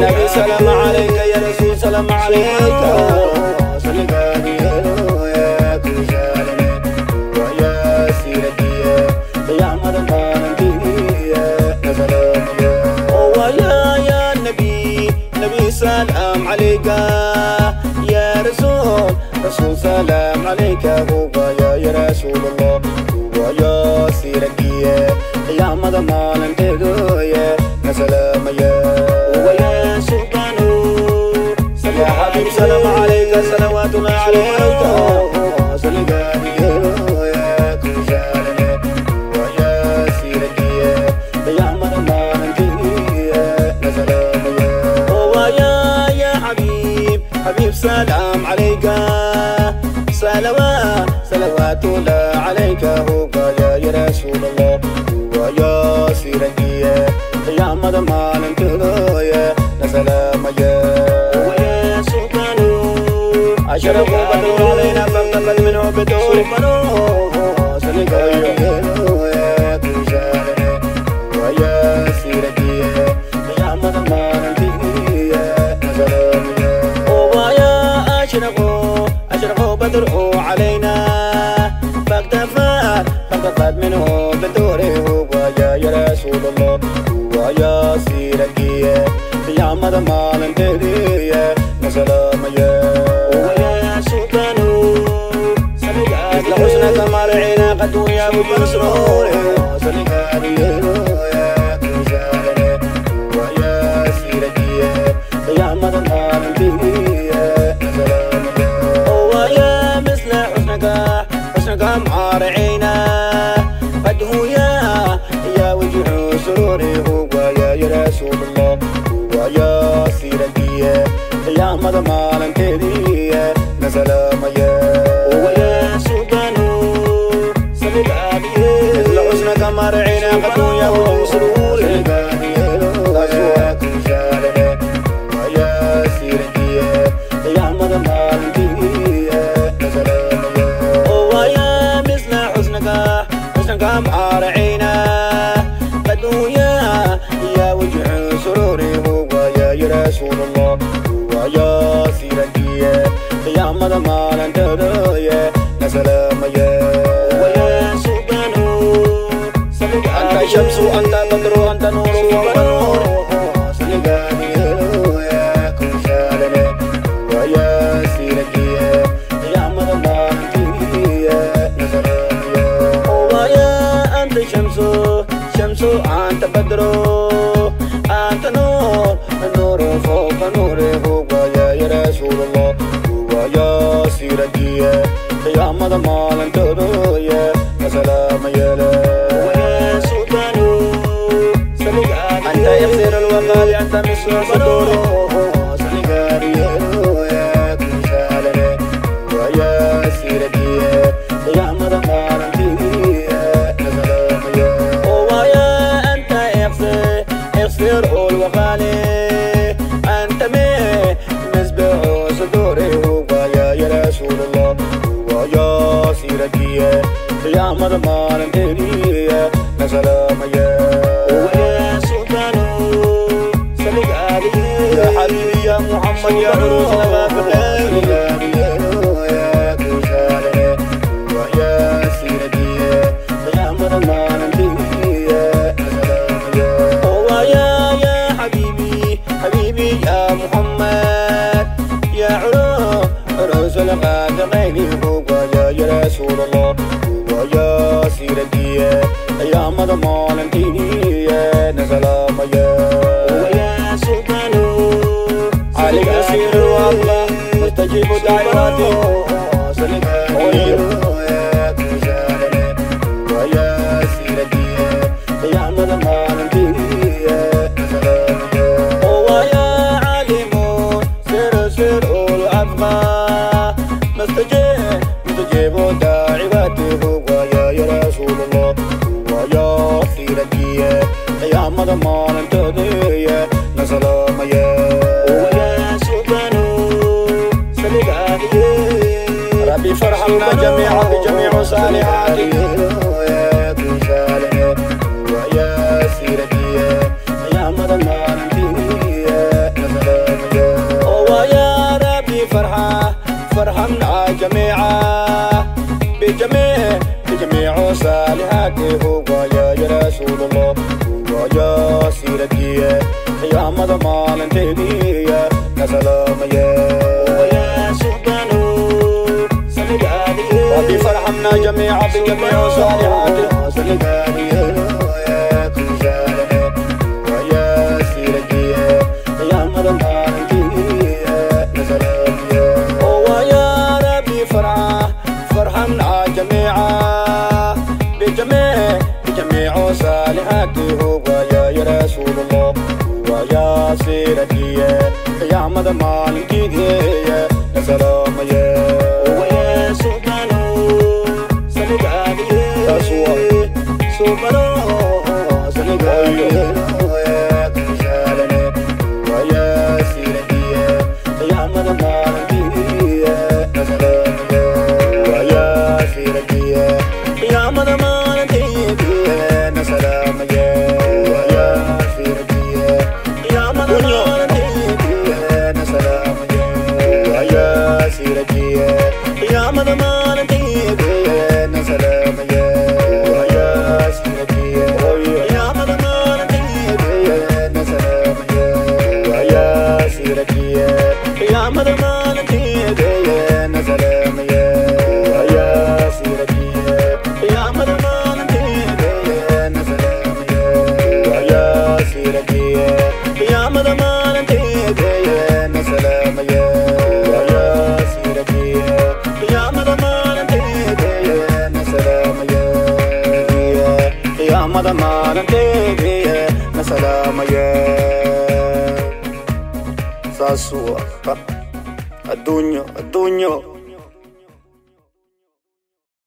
نبي سلام عليك يا رسول سلام عليك يا كل شالني ويا سيرتي يا مدمان نسلام ويا يا نبي نبي سلام عليك. يا رسول سلام عليك ويا يا رسول الله سيرتي. يا مدمان يا يا. ويا سلطانو يا حبيب سلام عليك صلواتنا عليك. سلقاني يا كل شالني ويا سيرتي. يا مرمان نسلام ويا يا حبيب حبيب سلام عليك. الله عليك هو يا يا رسول الله. ويا سيرتي يا مرمان يا. نسلام يا ويا سلطانو. أشرف بدر علينا فاقتفت منه بدور منو سلقاني يا ويا قد ويا وبسرور سلقاني another mile and شمس أنت بدر أنت نور يا لا ويا سلطانو. أنت يخسر الوقال أنت مسوى صدوره سلقاني يا شالني ويا سيرتي يا مرمان يا مرمان نسلام يا ويا سلطانو عليك أسير والله مستجيب دعواتي the morning to the year Nasalama ye Uwaya sultanu Saligahi ye Rabbi farhamna jami'a bi jami'u salihati Uwaya kusali ye Uwaya sirati ye Ayama the morning to the year Nasalama ye Uwaya Rabbi farha Farhamna jami'a بجميع بجميع صالحاته مدمار تبي يا سلام يا. ويا سبحانه سلقاني ربي فرحنا جميعا بجميع صالحاته سلقاني Yeah, I'm ya madamalki adduunyo adduunyo.